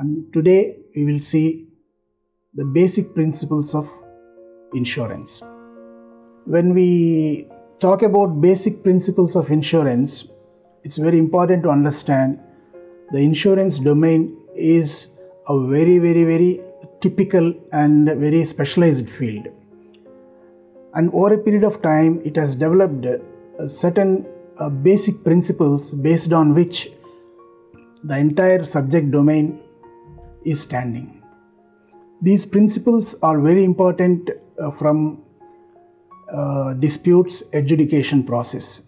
And today we will see the basic principles of insurance. When we talk about basic principles of insurance, it's very important to understand the insurance domain is a very, very, very typical and very specialized field. And over a period of time, it has developed certain uh, basic principles based on which the entire subject domain is standing. These principles are very important uh, from uh, disputes adjudication process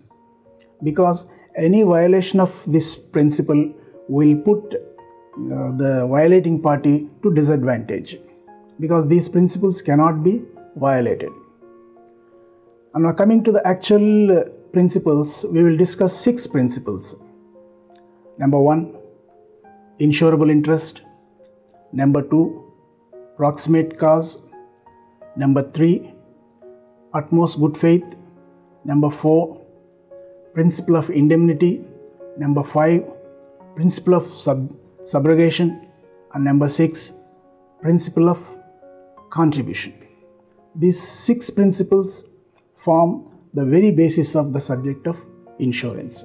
because any violation of this principle will put uh, the violating party to disadvantage because these principles cannot be violated. And now coming to the actual uh, principles, we will discuss six principles. Number one, insurable interest. Number two, proximate cause. Number three, utmost good faith. Number four, principle of indemnity. Number five, principle of sub- subrogation. And number six, principle of contribution. These six principles form the very basis of the subject of insurance.